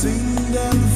sing them